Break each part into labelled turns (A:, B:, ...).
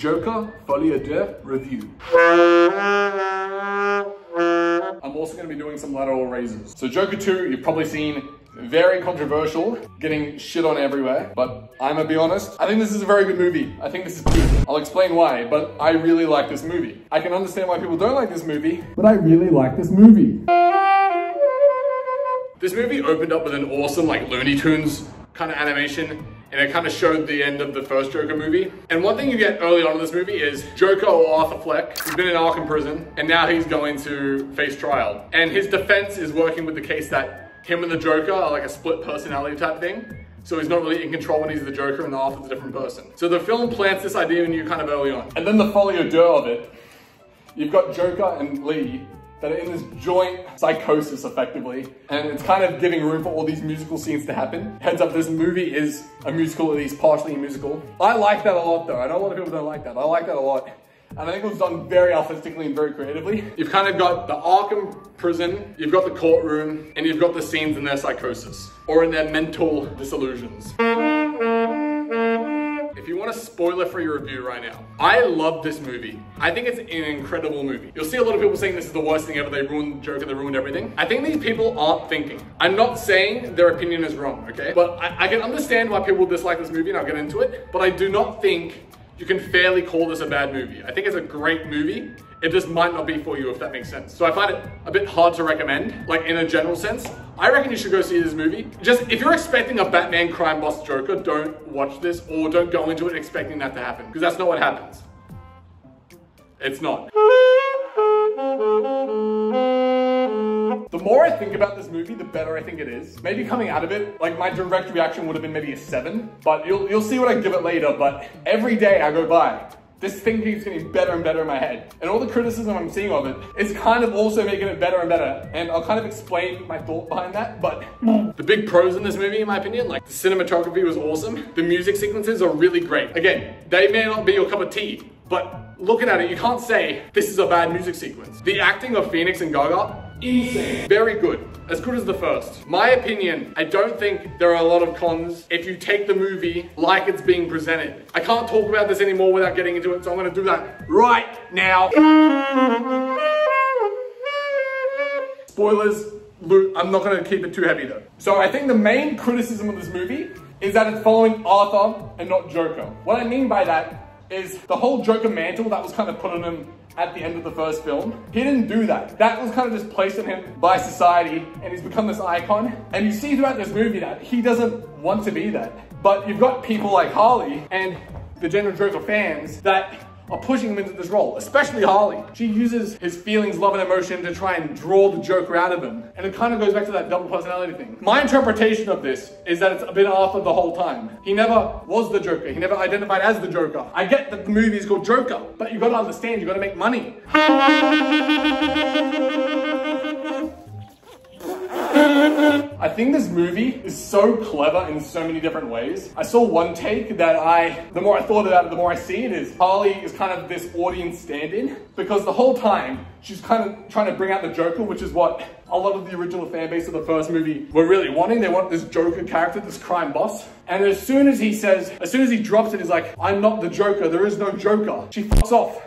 A: Joker Folie Deux review. I'm also going to be doing some lateral raises. So Joker 2, you've probably seen very controversial, getting shit on everywhere, but I'm gonna be honest, I think this is a very good movie. I think this is good. I'll explain why, but I really like this movie. I can understand why people don't like this movie, but I really like this movie. This movie opened up with an awesome like Looney Tunes kind of animation and it kind of showed the end of the first Joker movie. And one thing you get early on in this movie is Joker or Arthur Fleck, he's been in Arkham prison, and now he's going to face trial. And his defense is working with the case that him and the Joker are like a split personality type thing. So he's not really in control when he's the Joker and Arthur's a different person. So the film plants this idea in you kind of early on. And then the folie à deux of it, you've got Joker and Lee that are in this joint psychosis effectively. And it's kind of giving room for all these musical scenes to happen. Heads up, this movie is a musical, at least partially musical. I like that a lot though. I know a lot of people don't like that. I like that a lot. And I think it was done very artistically and very creatively. You've kind of got the Arkham prison, you've got the courtroom, and you've got the scenes in their psychosis or in their mental disillusions you want a spoiler for your review right now, I love this movie. I think it's an incredible movie. You'll see a lot of people saying this is the worst thing ever. They ruined Joker, they ruined everything. I think these people aren't thinking. I'm not saying their opinion is wrong, okay? But I, I can understand why people dislike this movie and I'll get into it. But I do not think you can fairly call this a bad movie. I think it's a great movie. It just might not be for you if that makes sense. So I find it a bit hard to recommend, like in a general sense. I reckon you should go see this movie. Just if you're expecting a Batman crime boss Joker, don't watch this or don't go into it expecting that to happen because that's not what happens. It's not. The more I think about this movie, the better I think it is. Maybe coming out of it, like my direct reaction would have been maybe a seven, but you'll, you'll see what I give it later. But every day I go by, this thing keeps getting better and better in my head. And all the criticism I'm seeing of it is kind of also making it better and better. And I'll kind of explain my thought behind that. But the big pros in this movie, in my opinion, like the cinematography was awesome. The music sequences are really great. Again, they may not be your cup of tea, but looking at it, you can't say this is a bad music sequence. The acting of Phoenix and Gaga Insane. Very good. As good as the first. My opinion, I don't think there are a lot of cons if you take the movie like it's being presented. I can't talk about this anymore without getting into it, so I'm gonna do that right now. Spoilers, I'm not gonna keep it too heavy though. So I think the main criticism of this movie is that it's following Arthur and not Joker. What I mean by that is the whole Joker mantle that was kind of put on him at the end of the first film. He didn't do that. That was kind of just placed on him by society and he's become this icon. And you see throughout this movie that he doesn't want to be that. But you've got people like Harley and the general Joker fans that are pushing him into this role, especially Harley. She uses his feelings, love, and emotion to try and draw the Joker out of him. And it kind of goes back to that double personality thing. My interpretation of this is that it's been Arthur the whole time. He never was the Joker. He never identified as the Joker. I get that the movie is called Joker, but you gotta understand, you gotta make money. I think this movie is so clever in so many different ways. I saw one take that I, the more I thought about it, the more I see it is Harley is kind of this audience stand-in because the whole time she's kind of trying to bring out the Joker, which is what a lot of the original fan base of the first movie were really wanting. They want this Joker character, this crime boss. And as soon as he says, as soon as he drops it, he's like, I'm not the Joker, there is no Joker. She fucks off.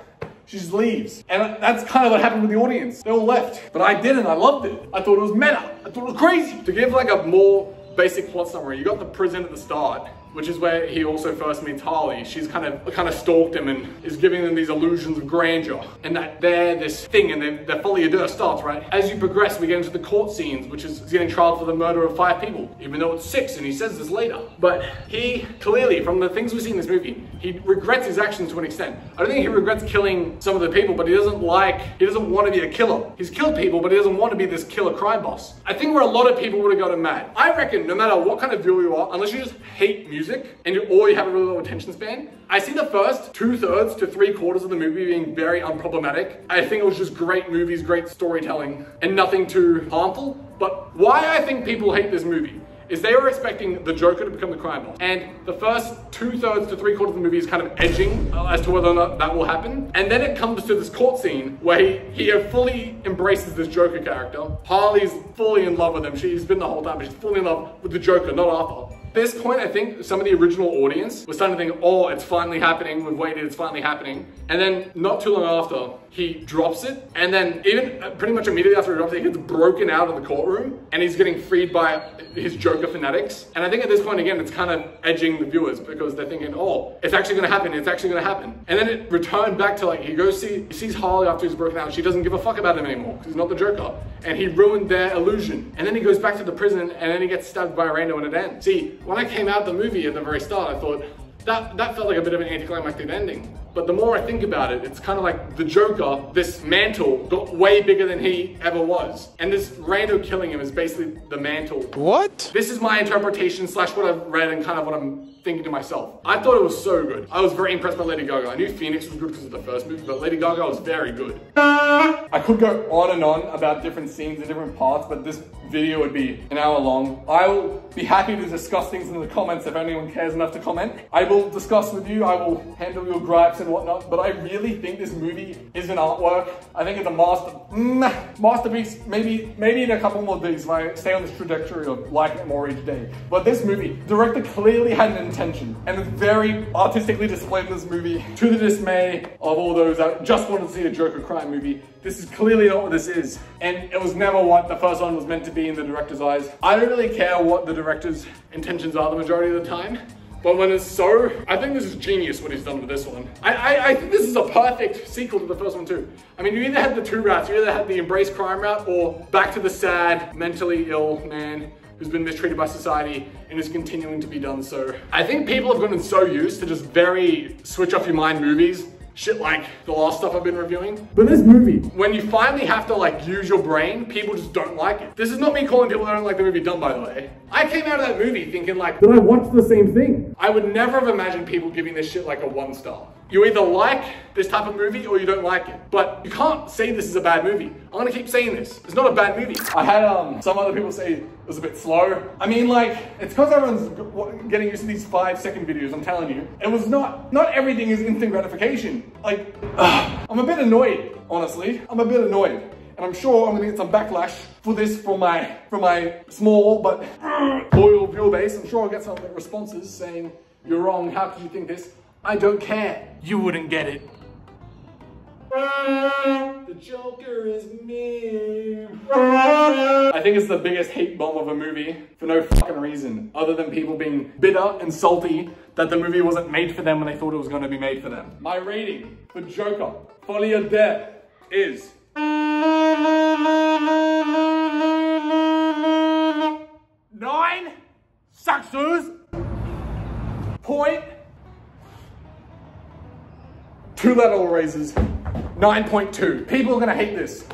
A: She just leaves. And that's kind of what happened with the audience. They all left. But I didn't. I loved it. I thought it was meta. I thought it was crazy. To give like a more basic plot summary, you got the prison at the start which is where he also first meets Harley. She's kind of kind of stalked him and is giving them these illusions of grandeur. And that they're this thing and then their folie starts, right? As you progress, we get into the court scenes, which is getting trial for the murder of five people, even though it's six, and he says this later. But he clearly, from the things we see in this movie, he regrets his actions to an extent. I don't think he regrets killing some of the people, but he doesn't like, he doesn't want to be a killer. He's killed people, but he doesn't want to be this killer crime boss. I think where a lot of people would have gotten mad. I reckon no matter what kind of viewer you are, unless you just hate music, music and you, or you have a really low attention span, I see the first two thirds to three quarters of the movie being very unproblematic. I think it was just great movies, great storytelling, and nothing too harmful. But why I think people hate this movie is they were expecting the Joker to become the crime boss. And the first two thirds to three quarters of the movie is kind of edging uh, as to whether or not that will happen. And then it comes to this court scene where he, he fully embraces this Joker character. Harley's fully in love with him. She's been the whole time, but she's fully in love with the Joker, not Arthur. This point, I think some of the original audience was starting to think, oh, it's finally happening. We've waited, it's finally happening. And then not too long after, he drops it. And then even uh, pretty much immediately after he drops it, he gets broken out of the courtroom and he's getting freed by his Joker fanatics. And I think at this point, again, it's kind of edging the viewers because they're thinking, oh, it's actually gonna happen, it's actually gonna happen. And then it returned back to like, he goes see, he sees Harley after he's broken out. She doesn't give a fuck about him anymore because he's not the Joker. And he ruined their illusion. And then he goes back to the prison and then he gets stabbed by a rando and it ends. See, when I came out the movie at the very start, I thought, that, that felt like a bit of an anticlimactic ending. But the more I think about it, it's kind of like the Joker, this mantle got way bigger than he ever was. And this rando killing him is basically the mantle.
B: What?
A: This is my interpretation slash what I've read and kind of what I'm thinking to myself. I thought it was so good. I was very impressed by Lady Gaga. I knew Phoenix was good because of the first movie, but Lady Gaga was very good. I could go on and on about different scenes and different parts, but this video would be an hour long. I will be happy to discuss things in the comments if anyone cares enough to comment. I will discuss with you, I will handle your gripes and whatnot, but I really think this movie is an artwork. I think it's a master, masterpiece, maybe, maybe in a couple more days if I stay on this trajectory of liking it more each day. But this movie, director clearly had an and it's very artistically displayed in this movie to the dismay of all those that just wanted to see a Joker crime movie. This is clearly not what this is. And it was never what the first one was meant to be in the director's eyes. I don't really care what the director's intentions are the majority of the time. But when it's so, I think this is genius what he's done with this one. I, I, I, think this is a perfect sequel to the first one too. I mean, you either had the two routes, you either had the embrace crime route or back to the sad, mentally ill man who's been mistreated by society and is continuing to be done so. I think people have gotten so used to just very switch off your mind movies shit like the last stuff I've been reviewing. But this movie, when you finally have to like use your brain, people just don't like it. This is not me calling people that don't like the movie dumb, by the way. I came out of that movie thinking like, did I watch the same thing? I would never have imagined people giving this shit like a one star. You either like this type of movie or you don't like it. But you can't say this is a bad movie. I'm gonna keep saying this. It's not a bad movie. I had um, some other people say it was a bit slow. I mean, like, it's because everyone's getting used to these five second videos, I'm telling you. It was not, not everything is instant gratification. Like, I'm a bit annoyed, honestly. I'm a bit annoyed. And I'm sure I'm gonna get some backlash for this from my, from my small but loyal viewer base. I'm sure I'll get some responses saying, you're wrong, how could you think this? I don't care. You wouldn't get it. The Joker is me. I think it's the biggest hate bomb of a movie for no fucking reason other than people being bitter and salty that the movie wasn't made for them when they thought it was going to be made for them. My rating for Joker, Folie à Deux, is nine success point two lateral raises, 9.2. People are gonna hate this.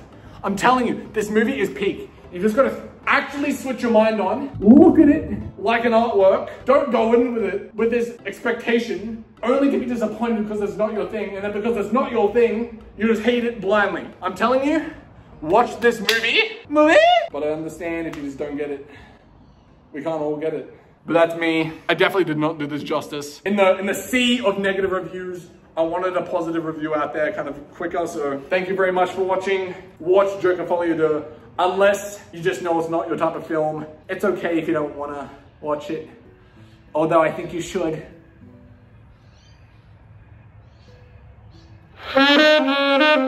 A: I'm telling you, this movie is peak. You just gotta actually switch your mind on, look at it like an artwork. Don't go in with it with this expectation, only to be disappointed because it's not your thing, and then because it's not your thing, you just hate it blindly. I'm telling you, watch this movie. Movie? But I understand if you just don't get it. We can't all get it. But that's me. I definitely did not do this justice. In the in the sea of negative reviews, I wanted a positive review out there kind of quicker. So thank you very much for watching. Watch Joker à Deux. Unless you just know it's not your type of film. It's okay if you don't want to watch it. Although I think you should.